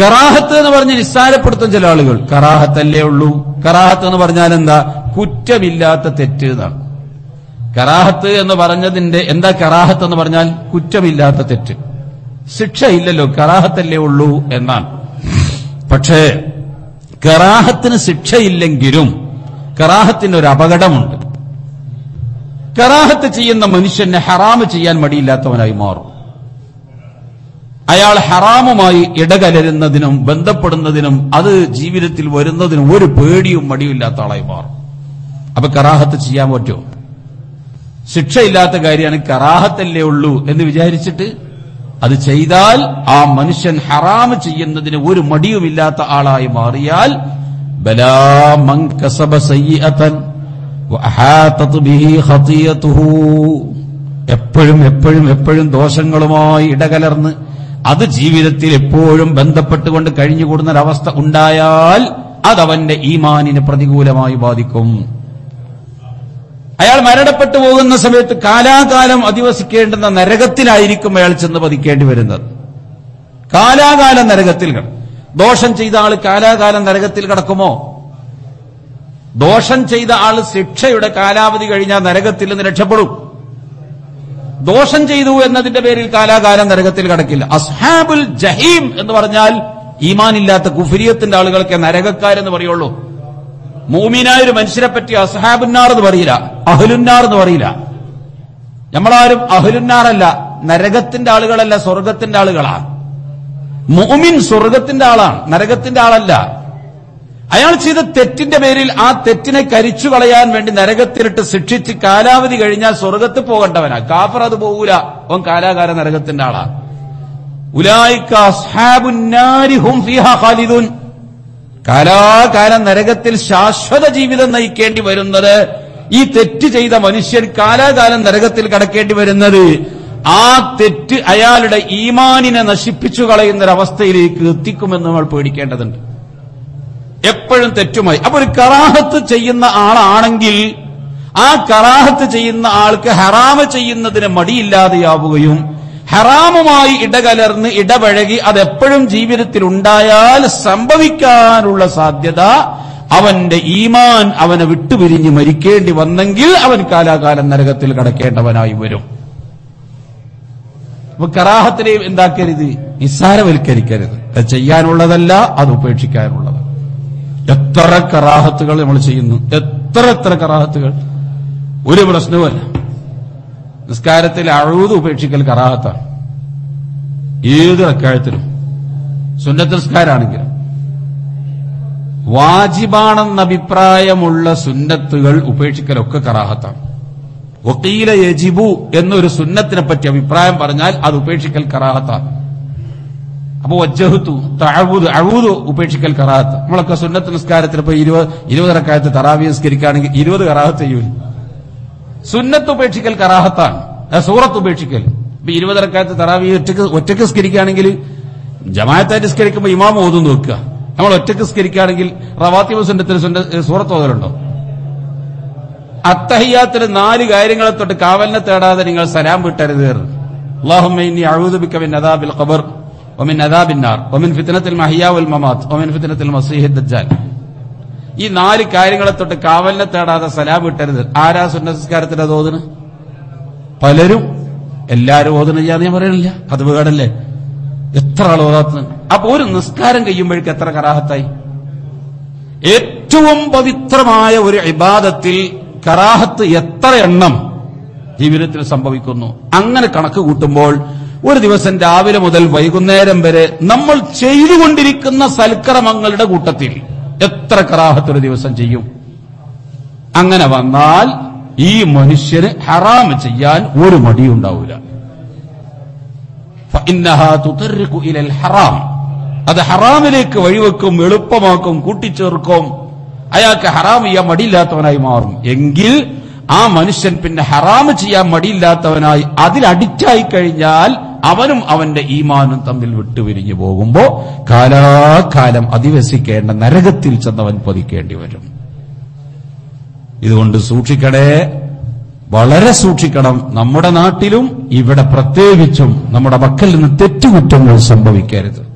കറാഹത്ത് എന്ന് പറഞ്ഞ് നിസ്സാരപ്പെടുത്തും ചില ആളുകൾ. കറാഹത്തല്ലേ ഉള്ളൂ? കറാഹത്ത് എന്ന് പറഞ്ഞാൽ എന്താ? കുറ്റമില്ലാത്ത തെറ്റ് എന്നാണ്. കറാഹത്ത് എന്ന് പറഞ്ഞതിന്റെ എന്താ കറാഹത്ത് എന്ന് പറഞ്ഞാൽ? കുറ്റമില്ലാത്ത തെറ്റ്. ശിക്ഷയില്ലല്ലോ കറാഹത്തല്ലേ ഉള്ളൂ എന്നാണ്. പക്ഷേ കറാഹത്തിന് ശിക്ഷയില്ലെങ്കിലും കറാഹത്തിന് ഒരു അപകടമുണ്ട്. കറാഹത്ത് ചെയ്യുന്ന മനുഷ്യനെ ഹറാമ് ചെയ്യാൻ മടിയില്ലാത്തവനായി മാറും. അയാൾ ഹറാമുമായി ഇടകലരുന്നതിനും ബന്ധപ്പെടുന്നതിനും അത് ജീവിതത്തിൽ വരുന്നതിനും ഒരു പേടിയും മടിയില്ലാത്ത ആളായി മാറും. അപ്പൊ കറാഹത്ത് ചെയ്യാൻ പറ്റുമോ? ശിക്ഷയില്ലാത്ത കാര്യമാണ് കറാഹത്തല്ലേ ഉള്ളൂ എന്ന് വിചാരിച്ചിട്ട് അത് ചെയ്താൽ ആ മനുഷ്യൻ ഹറാമ് ചെയ്യുന്നതിന് ഒരു മടിയുമില്ലാത്ത ആളായി മാറിയാൽ എപ്പോഴും എപ്പോഴും എപ്പോഴും ദോഷങ്ങളുമായി ഇടകലർന്ന് അത് ജീവിതത്തിൽ എപ്പോഴും ബന്ധപ്പെട്ടുകൊണ്ട് കഴിഞ്ഞുകൂടുന്ന ഒരവസ്ഥ ഉണ്ടായാൽ അതവന്റെ ഈമാനിന് പ്രതികൂലമായി ബാധിക്കും. അയാൾ മരണപ്പെട്ടു പോകുന്ന സമയത്ത് കാലാകാലം അധിവസിക്കേണ്ടുന്ന നരകത്തിലായിരിക്കും അയാൾ ചെന്ന് പതിക്കേണ്ടി വരുന്നത്. കാലാകാലം നരകത്തിൽ ദോഷം ചെയ്ത ആൾ കാലാകാലം നരകത്തിൽ കിടക്കുമോ? ദോഷം ചെയ്ത ആൾ ശിക്ഷയുടെ കാലാവധി കഴിഞ്ഞാൽ നരകത്തിൽ നിന്ന് രക്ഷപ്പെടും. ദോഷം ചെയ്തു എന്നതിന്റെ പേരിൽ കാലാകാലം നരകത്തിൽ കടക്കില്ല. അസ്ഹാബുൽ ജഹീം എന്ന് പറഞ്ഞാൽ ഈമാനില്ലാത്ത കുഫിരിയത്തിന്റെ ആളുകൾക്ക് നരകക്കാരെന്ന് പറയുള്ളൂ. മൂമിനായ ഒരു മനുഷ്യരെ പറ്റി അസ്ഹാബുന്നാർ എന്ന് പറയില്ല. അഹ്ലുന്നാർ എന്ന് പറയില്ല. നമ്മളാരും അഹ്ലുന്നാറല്ല നരകത്തിന്റെ ആളുകളല്ല സ്വർഗത്തിന്റെ ആളുകളാണ് മൂമിൻ സ്വർഗത്തിന്റെ ആളാണ് നരകത്തിന്റെ ആളല്ല. അയാൾ ചെയ്ത തെറ്റിന്റെ പേരിൽ ആ തെറ്റിനെ കരിച്ചു കളയാൻ വേണ്ടി നരകത്തിലിട്ട് ശിക്ഷിച്ച് കാലാവധി കഴിഞ്ഞാൽ സ്വർഗത്ത് പോകേണ്ടവനാ. കാഫർ അത് പോകൂല. അവൻ കാലാകാല നരകത്തിന്റെ ആളാ. ഉലായിക്ക അസ്ഹാബുൻ ഹും ഫീഹാ ഖാലിദൂൻ. കാലാകാലം നരകത്തിൽ ശാശ്വത ജീവിതം നയിക്കേണ്ടി വരുന്നത് ഈ തെറ്റ് ചെയ്ത മനുഷ്യൻ കാലാകാലം നരകത്തിൽ കടക്കേണ്ടി വരുന്നത് ആ തെറ്റ് അയാളുടെ ഈമാനിനെ നശിപ്പിച്ചു കളയുന്ന അവസ്ഥയിലേക്ക് എത്തിക്കുമെന്ന് നമ്മൾ പേടിക്കേണ്ടതുണ്ട്. എപ്പോഴും തെറ്റുമായി. അപ്പൊ ഒരു കറാഹത്ത് ചെയ്യുന്ന ആളാണെങ്കിൽ ആ കറാഹത്ത് ചെയ്യുന്ന ആൾക്ക് ഹറാമ് ചെയ്യുന്നതിന് മടിയില്ലാതെയാവുകയും ഹറാമുമായി ഇടകലർന്ന് ഇടപഴകി അതെപ്പോഴും ജീവിതത്തിൽ ഉണ്ടായാൽ സംഭവിക്കാനുള്ള സാധ്യത അവന്റെ ഈമാൻ അവനെ വിട്ടുപിരിഞ്ഞ് മരിക്കേണ്ടി വന്നെങ്കിൽ അവൻ കാലാകാലം നരകത്തിൽ കടക്കേണ്ടവനായി വരും. അപ്പൊ കറാഹത്തിനെ എന്താക്കരുത്? നിസ്സാരവൽക്കരിക്കരുത്. ചെയ്യാനുള്ളതല്ല അത് ഉപേക്ഷിക്കാനുള്ളത് എത്ര കറാഹത്തുകൾ നമ്മൾ ചെയ്യുന്നു? എത്ര എത്ര കറാഹത്തുകൾ? ഒരു പ്രശ്നവുമല്ല. നിസ്കാരത്തിൽ അഴുത് ഉപേക്ഷിക്കൽ കറാഹത്താണ്. ഏത് അക്കാര്യത്തിലും സുന്നത്ത് നിസ്കാരാണെങ്കിലും. വാജിബാണെന്ന അഭിപ്രായമുള്ള സുന്നത്തുകൾ ഉപേക്ഷിക്കലൊക്കെ കറാഹത്താണ്. വക്കീല യജിബു എന്നൊരു സുന്നത്തിനെ പറ്റി അഭിപ്രായം പറഞ്ഞാൽ അത് ഉപേക്ഷിക്കൽ കറാഹത്താണ്. അപ്പൊ വജ്ജഹത്തു തഅവൂദ് അഴുതു ഉപേക്ഷിക്കൽ കറാഹത്ത് നമ്മളൊക്കെ സുന്നത്ത് നിസ്കാരത്തിൽ ഇപ്പൊ ഇരുപത് ഇരുപതരക്കാലത്ത് തറാവി നിസ്കരിക്കുകയാണെങ്കിൽ ഇരുപത് കറാഹത്ത് ചെയ്യൂല? സുന്നത്ത് ഉപേക്ഷിക്കൽ കറാഹത്താണ് സൂറത്ത് ഉപേക്ഷിക്കൽ. ഇപ്പൊ ഇരുപതരക്കാലത്ത് തറാവി ഒറ്റയ്ക്ക് ഒറ്റയ്ക്ക് സ്കരിക്കുകയാണെങ്കിൽ ജമാഅത്തായി സ്കരിക്കുമ്പോൾ ഇമാം ഓതും നോക്കുക. നമ്മൾ ഒറ്റയ്ക്ക് സ്കരിക്കുകയാണെങ്കിൽ റവാത്തിബ് സുന്നത്തിന് സുന്ന സൂറത്ത് ഓതലുണ്ടോ? അത്തഹിയാത്തിൽ നാല് കാര്യങ്ങളെ തൊട്ട് കാവലിനെ തേടാതെ നിങ്ങൾ സലാം വിട്ടരുത് അള്ളാഹുമ്മ ഇന്നി അഊദു ബിക അദാബിൽ ഖബർ. വമിൻ അദാബിന്നാർ ഒമിൻ ഫിത്തനത്തിൽ മഹിയാവുൽ മഹിയാ ഒമിൻ മമാത്ത് വമിൻ ഫിത്നത്തിൽ മസീഹ് ദജ്ജാൽ ഈ നാല് കാര്യങ്ങളെ തൊട്ട് കാവലിനെ തേടാതെ സലാം വിട്ടരുത് ആരാ സുന്നസ്കാരത്തിന്റെ തോതിന് പലരും എല്ലാരും ഓതുന്നില്ല ഞാൻ പറയണില്ല. അത് വേടല്ലേ എത്ര ആൾ ഓതാത്ത അപ്പൊ ഒരു നിസ്കാരം കഴിയുമ്പോഴേക്ക് എത്ര കറാഹത്തായി? ഏറ്റവും പവിത്രമായ ഒരു ഇബാദത്തിൽ കറാഹത്ത് എത്ര എണ്ണം ജീവിതത്തിൽ സംഭവിക്കുന്നു? അങ്ങനെ കണക്ക് കൂട്ടുമ്പോൾ ഒരു ദിവസം രാവിലെ മുതൽ വൈകുന്നേരം വരെ നമ്മൾ ചെയ്തുകൊണ്ടിരിക്കുന്ന സൽക്രമങ്ങളുടെ കൂട്ടത്തിൽ എത്ര കറാഹത്തൊരു ദിവസം ചെയ്യും? അങ്ങനെ വന്നാൽ ഈ മനുഷ്യന് ഹറാം ചെയ്യാൻ ഒരു മടിയുണ്ടാവില്ല ഹറാം. അത് ഹറാമിലേക്ക് വഴിവെക്കും എളുപ്പമാക്കും കൂട്ടിച്ചേർക്കും. അയാൾക്ക് ഹറാം ചെയ്യാൻ മടിയില്ലാത്തവനായി മാറും. എങ്കിൽ ആ മനുഷ്യൻ പിന്നെ ഹറാം ചെയ്യാൻ മടിയില്ലാത്തവനായി അതിൽ അഡിക്റ്റായി കഴിഞ്ഞാൽ അവനും അവന്റെ ഈമാനും തമ്മിൽ വിട്ടുപിരിഞ്ഞു പോകുമ്പോ കാലാകാലം അധിവസിക്കേണ്ട നരകത്തിൽ ചെന്നവൻ പതിക്കേണ്ടി വരും. ഇതുകൊണ്ട് സൂക്ഷിക്കണേ. വളരെ സൂക്ഷിക്കണം. നമ്മുടെ നാട്ടിലും ഇവിടെ പ്രത്യേകിച്ചും നമ്മുടെ മക്കളിൽ നിന്ന് തെറ്റുകുറ്റങ്ങൾ സംഭവിക്കരുത്.